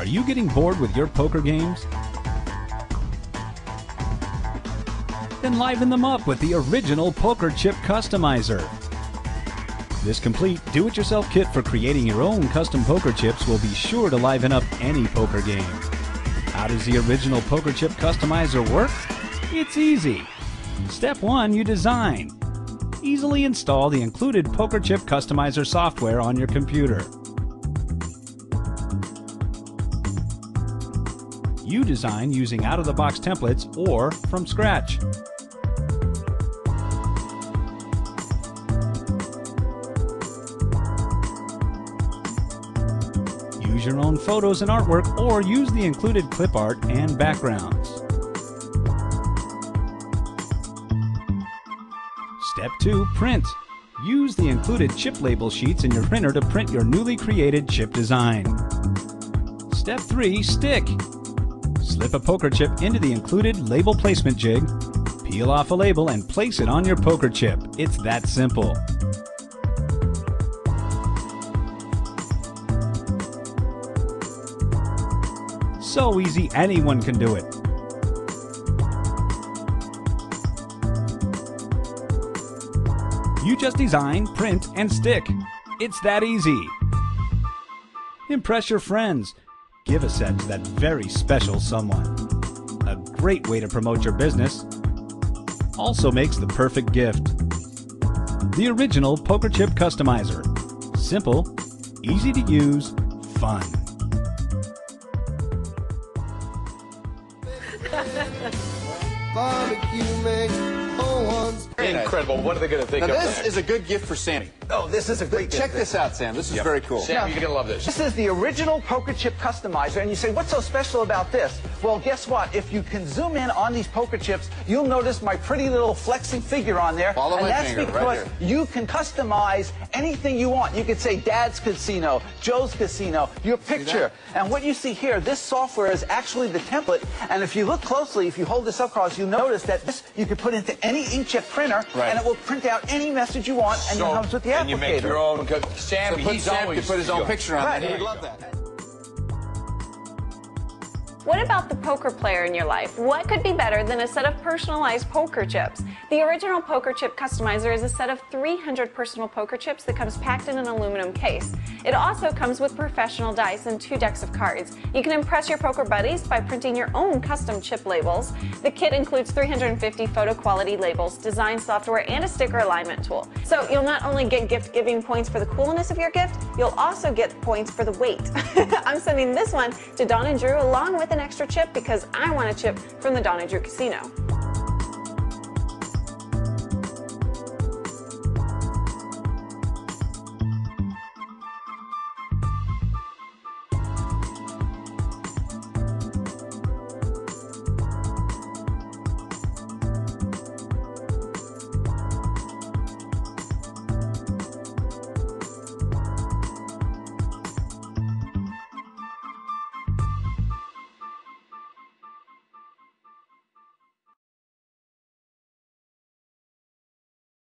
Are you getting bored with your poker games? Then liven them up with the original Poker Chip Customizer. This complete do-it-yourself kit for creating your own custom poker chips will be sure to liven up any poker game. How does the original Poker Chip Customizer work? It's easy. Step 1, you design. Easily install the included Poker Chip Customizer software on your computer. You design using out-of-the-box templates or from scratch. Use your own photos and artwork or use the included clip art and backgrounds. Step 2. Print. Use the included chip label sheets in your printer to print your newly created chip design. Step 3. Stick. Slip a poker chip into the included label placement jig, peel off a label and place it on your poker chip. It's that simple. So easy, anyone can do it. You just design, print, and stick. It's that easy. Impress your friends. Give a set to that very special someone. A great way to promote your business. Also makes the perfect gift. The original Poker Chip Customizer. Simple, easy to use, fun. Barbecue make oh. Incredible. What are they going to think Now, of this that? is a good gift for Sammy. Oh, this is a great gift. Check gift. this out, Sam. This is Yep. very cool. Sam, you're going to love this. This is the original poker chip customizer, and you say, what's so special about this? Well, guess what? If you can zoom in on these poker chips, you'll notice my pretty little flexing figure on there. Follow and my that's finger, right because here. you can customize anything you want. You could say Dad's Casino, Joe's Casino, your picture. And what you see here, this software is actually the template. And if you look closely, if you hold this up close, you'll notice that this you can put into any inkjet printer, Right. and it will print out any message you want, and it comes with the applicator. and you make your own. 'cause So Sam, put, he's Sam always put his own picture on Right, that. He'd love that. What about the poker player in your life? What could be better than a set of personalized poker chips? The original Poker Chip Customizer is a set of 300 personal poker chips that comes packed in an aluminum case. It also comes with professional dice and two decks of cards. You can impress your poker buddies by printing your own custom chip labels. The kit includes 350 photo quality labels, design software, and a sticker alignment tool. So you'll not only get gift giving points for the coolness of your gift, you'll also get points for the weight. I'm sending this one to Don and Drew along with an extra chip because I want a chip from the Don and Drew Casino.